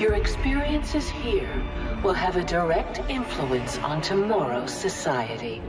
Your experiences here will have a direct influence on tomorrow's society.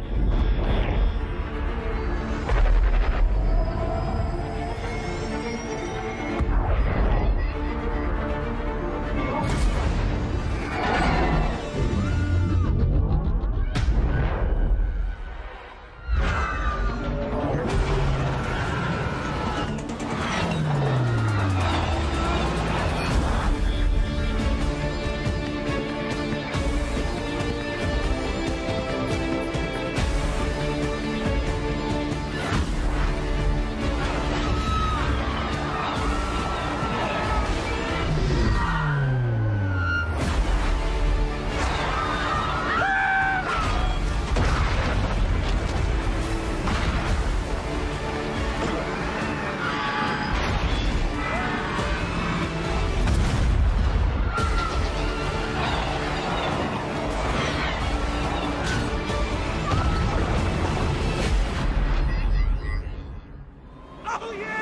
Oh, yeah!